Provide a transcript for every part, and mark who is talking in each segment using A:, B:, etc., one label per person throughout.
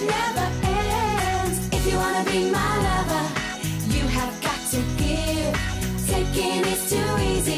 A: never ends. If you wanna be my lover, you have got to give. Taking is too easy,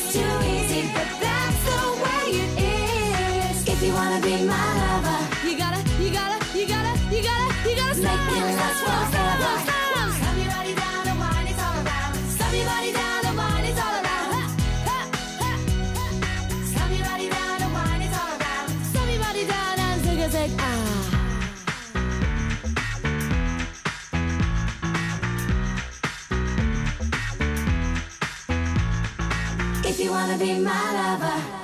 A: Is too easy, but that's the way it is. If you wanna be my lover,
B: You gotta, you gotta, you gotta, you gotta, you gotta stop.
A: Make it last forever.
B: stop.
A: Your body down and wine it all around.
B: Slam your body down and wine it all around. Ha, ha, ha, ha.
A: Slam your body down and wine it all around.
B: Slam your body down and zig a
A: you wanna be my lover.